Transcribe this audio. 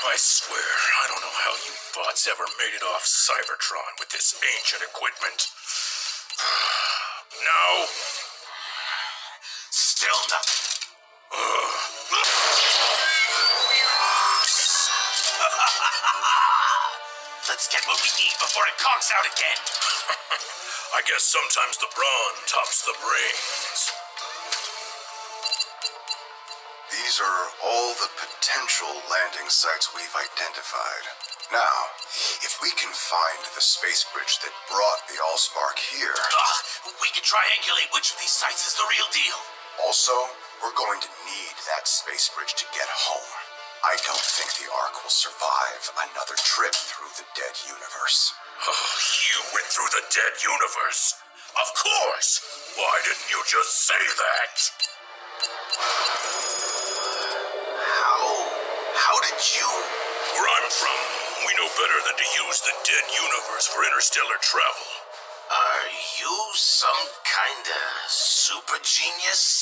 I swear, I don't know how you bots ever made it off Cybertron with this ancient equipment. now, Still nothing. Let's get what we need before it conks out again. I guess sometimes the brawn tops the brains. Are all the potential landing sites we've identified. Now, if we can find the space bridge that brought the Allspark here, Ugh, we can triangulate which of these sites is the real deal. also, we're going to need that space bridge to get home. I don't think the Ark will survive another trip through the dead universe. Oh, you went through the dead universe. Of course. Why didn't you just say that? You? Where I'm from, we know better than to use the dead universe for interstellar travel. Are you some kind of super genius?